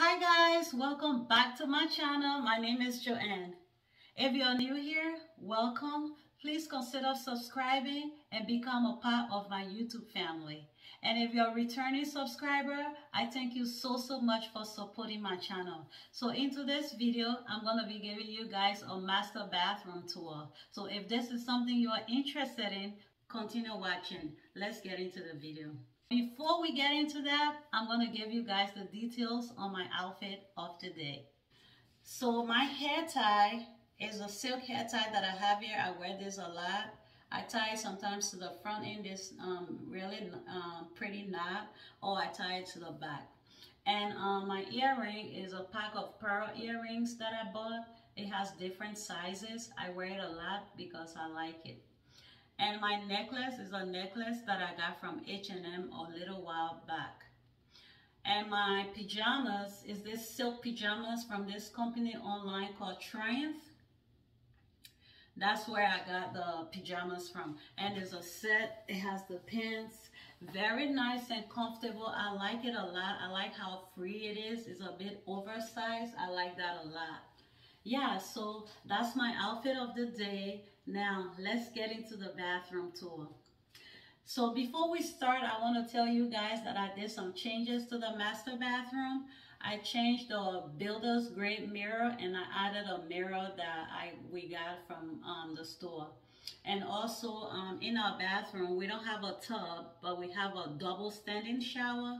Hi guys, welcome back to my channel. My name is Joann. If you're new here, welcome. Please consider subscribing and become a part of my YouTube family. And if you're a returning subscriber, I thank you so, so much for supporting my channel. So into this video, I'm going to be giving you guys a master bathroom tour. So if this is something you are interested in, continue watching. Let's get into the video. Before we get into that, I'm going to give you guys the details on my outfit of the day. So my hair tie is a silk hair tie that I have here. I wear this a lot. I tie it sometimes to the front end, this um, really um, pretty knot, or I tie it to the back. And um, my earring is a pack of pearl earrings that I bought. It has different sizes. I wear it a lot because I like it. And my necklace is a necklace that I got from H&M a little while back. And my pajamas is this silk pajamas from this company online called Triumph. That's where I got the pajamas from. And there's a set, it has the pins. Very nice and comfortable. I like it a lot. I like how free it is. It's a bit oversized. I like that a lot. Yeah, so that's my outfit of the day. Now, let's get into the bathroom tour. So before we start, I want to tell you guys that I did some changes to the master bathroom. I changed the builder's grade mirror and I added a mirror that I we got from um, the store. And also um, in our bathroom, we don't have a tub, but we have a double standing shower.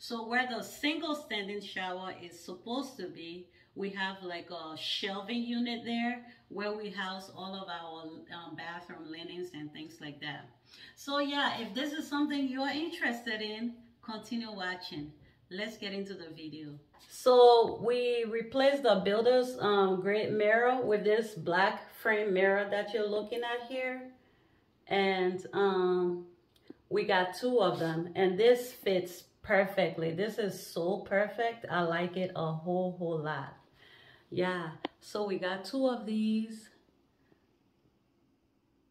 So where the single standing shower is supposed to be, we have like a shelving unit there where we house all of our um, bathroom linens and things like that. So yeah, if this is something you're interested in, continue watching. Let's get into the video. So we replaced the builder's um, grade mirror with this black frame mirror that you're looking at here. And um, we got two of them and this fits perfectly. This is so perfect. I like it a whole, whole lot yeah so we got two of these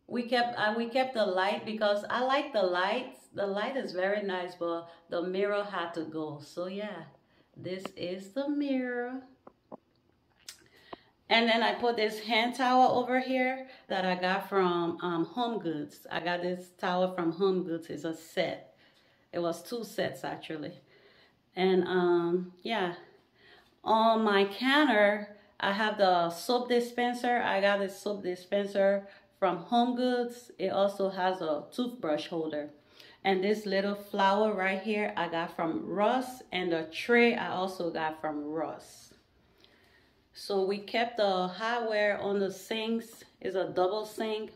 we kept we kept the light because I like the light the light is very nice but the mirror had to go so yeah this is the mirror and then I put this hand towel over here that I got from um, Home Goods. I got this towel from Home Goods. It's a set. It was two sets actually. And um, yeah, on my counter, I have the soap dispenser. I got this soap dispenser from Home Goods. It also has a toothbrush holder. And this little flower right here, I got from Ross. And the tray, I also got from Ross. So we kept the hardware on the sinks. It's a double sink.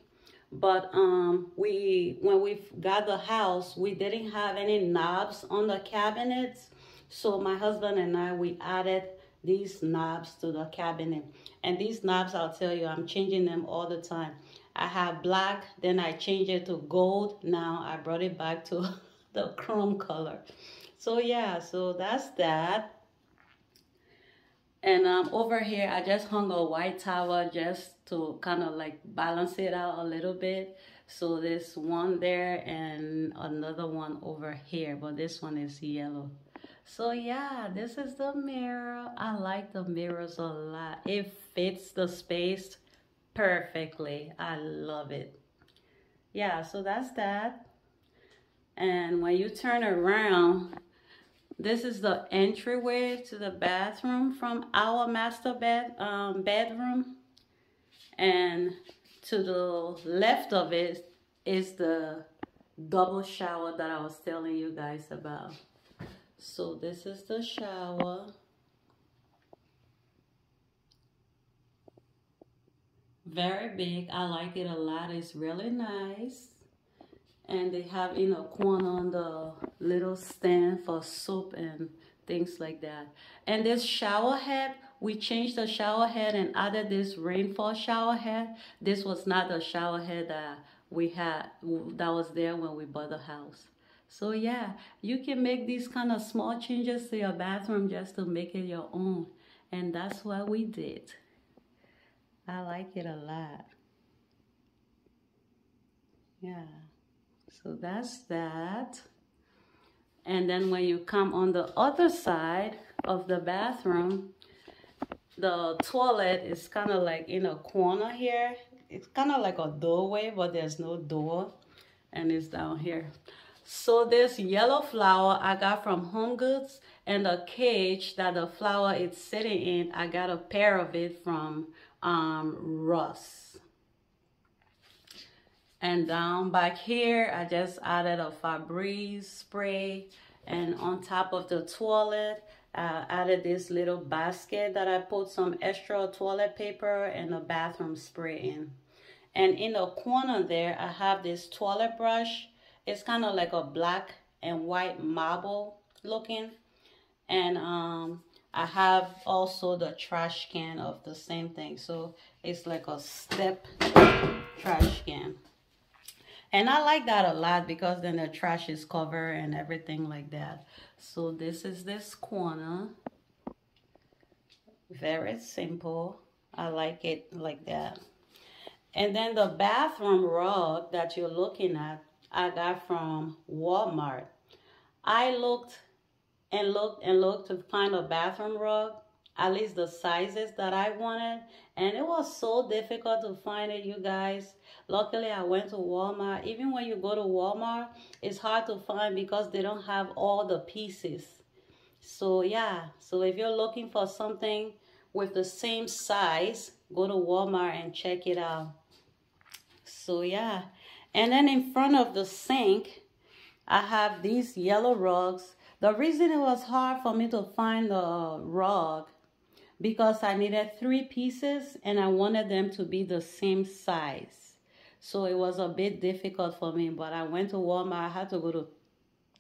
But um, we when we got the house, we didn't have any knobs on the cabinets. So my husband and I, we added these knobs to the cabinet. And these knobs, I'll tell you, I'm changing them all the time. I have black, then I change it to gold. Now I brought it back to the chrome color. So yeah, so that's that. And um, over here, I just hung a white towel just to kind of like balance it out a little bit. So there's one there and another one over here, but this one is yellow. So yeah, this is the mirror. I like the mirrors a lot. It fits the space perfectly. I love it. Yeah, so that's that. And when you turn around, this is the entryway to the bathroom from our master bed um, bedroom. And to the left of it is the double shower that I was telling you guys about. So this is the shower. Very big. I like it a lot. It's really nice. And they have, you know, corn on the little stand for soap and things like that. And this shower head, we changed the shower head and added this rainfall shower head. This was not the shower head that we had, that was there when we bought the house. So yeah, you can make these kind of small changes to your bathroom just to make it your own. And that's what we did. I like it a lot. Yeah, so that's that. And then when you come on the other side, of the bathroom, the toilet is kind of like in a corner here. It's kind of like a doorway, but there's no door. And it's down here. So this yellow flower I got from Home Goods and the cage that the flower is sitting in, I got a pair of it from um, Ross. And down back here, I just added a Febreze spray. And on top of the toilet, I added this little basket that I put some extra toilet paper and a bathroom spray in. And in the corner there, I have this toilet brush. It's kind of like a black and white marble looking. And um, I have also the trash can of the same thing. So it's like a step trash can. And I like that a lot because then the trash is covered and everything like that. So this is this corner. Very simple. I like it like that. And then the bathroom rug that you're looking at, I got from Walmart. I looked and looked and looked to find a bathroom rug, at least the sizes that I wanted. And it was so difficult to find it, you guys. Luckily, I went to Walmart. Even when you go to Walmart, it's hard to find because they don't have all the pieces. So yeah, so if you're looking for something with the same size, go to Walmart and check it out. So yeah, and then in front of the sink, I have these yellow rugs. The reason it was hard for me to find the rug because I needed three pieces and I wanted them to be the same size. So it was a bit difficult for me, but I went to Walmart. I had to go to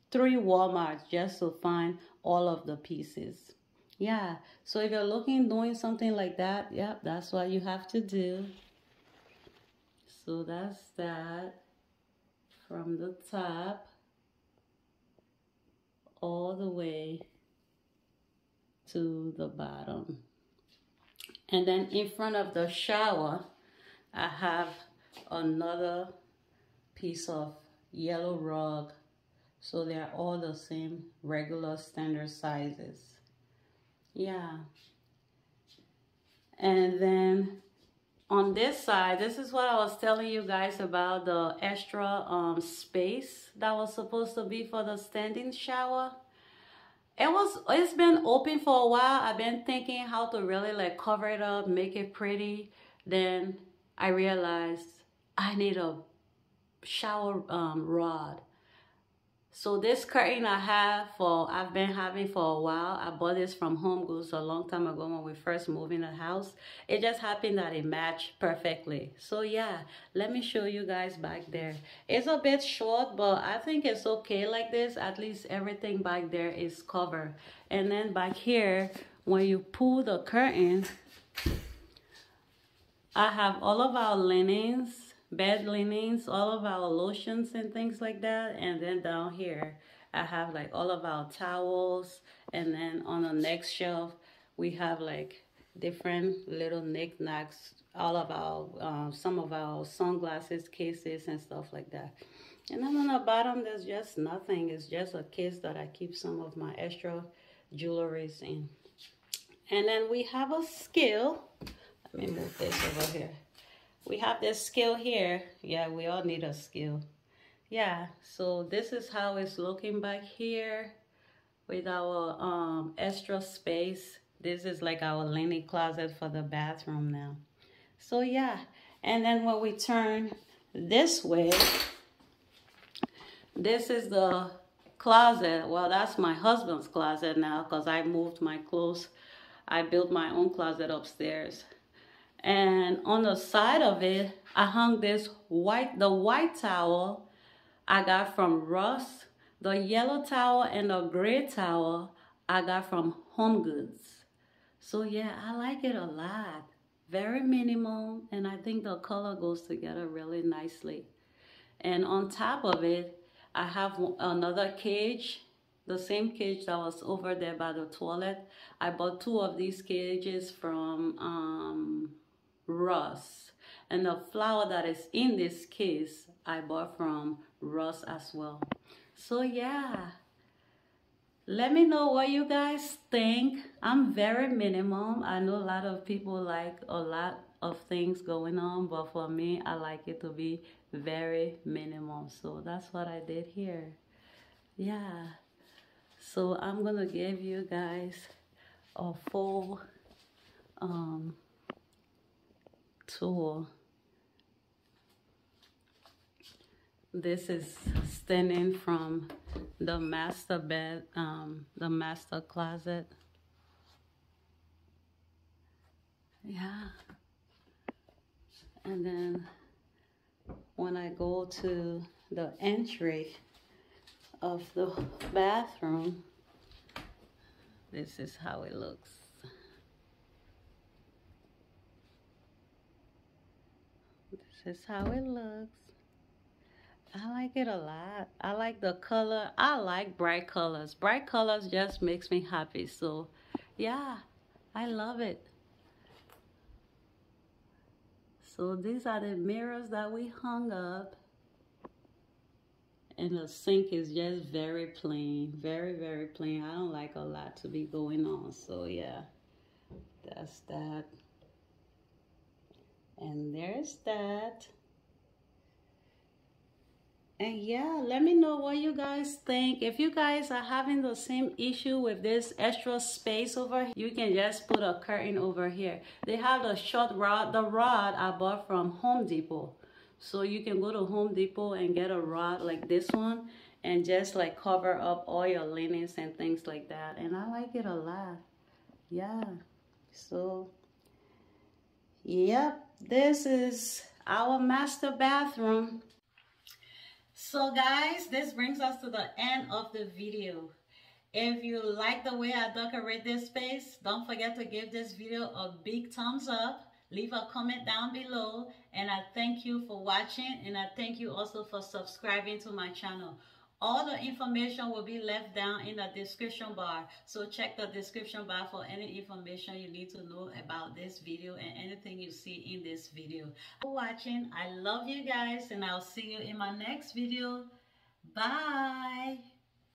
three Walmarts just to find all of the pieces. Yeah, so if you're looking doing something like that, yeah, that's what you have to do. So that's that from the top all the way to the bottom. And then in front of the shower, I have another piece of yellow rug. So they're all the same regular standard sizes. Yeah. And then on this side, this is what I was telling you guys about the extra um, space that was supposed to be for the standing shower. It was it's been open for a while. I've been thinking how to really like cover it up make it pretty. Then i realized i need a shower um, rod so this curtain I have for, I've been having for a while. I bought this from Home Goods a long time ago when we first moved in the house. It just happened that it matched perfectly. So yeah, let me show you guys back there. It's a bit short, but I think it's okay like this. At least everything back there is covered. And then back here, when you pull the curtain, I have all of our linens bed linens, all of our lotions and things like that. And then down here, I have like all of our towels. And then on the next shelf, we have like different little knickknacks, all of our, uh, some of our sunglasses, cases and stuff like that. And then on the bottom, there's just nothing. It's just a case that I keep some of my extra jewelries in. And then we have a scale. Let me move this over here we have this scale here. Yeah, we all need a scale. Yeah, so this is how it's looking back here with our um, extra space. This is like our linen closet for the bathroom now. So yeah, and then when we turn this way, this is the closet. Well, that's my husband's closet now because I moved my clothes. I built my own closet upstairs and on the side of it I hung this white the white towel I got from Ross the yellow towel and the gray towel I got from Home Goods. So yeah I like it a lot. Very minimal and I think the color goes together really nicely. And on top of it I have another cage the same cage that was over there by the toilet. I bought two of these cages from um, Ross. And the flower that is in this case, I bought from Ross as well. So yeah, let me know what you guys think. I'm very minimum. I know a lot of people like a lot of things going on but for me i like it to be very minimum. So that's what i did here. Yeah. So i'm gonna give you guys a full um tour this is standing from the master bed um the master closet. Yeah. And then when I go to the entry of the bathroom this is how it looks this is how it looks I like it a lot. I like the color. I like bright colors. Bright colors just makes me happy. So, yeah, I love it. So these are the mirrors that we hung up. And the sink is just very plain. Very, very plain. I don't like a lot to be going on. So, yeah, that's that. And there's that. And yeah, let me know what you guys think. If you guys are having the same issue with this extra space over here, you can just put a curtain over here. They have the short rod, the rod I bought from Home Depot. So you can go to Home Depot and get a rod like this one and just like cover up all your linens and things like that. And I like it a lot. Yeah. So, yep, this is our master bathroom. So guys, this brings us to the end of the video. If you like the way I decorate this space, don't forget to give this video a big thumbs up. Leave a comment down below. And I thank you for watching. And I thank you also for subscribing to my channel. All the information will be left down in the description bar. So check the description bar for any information you need to know about this video and anything you see in this video. For watching, I love you guys and I'll see you in my next video. Bye.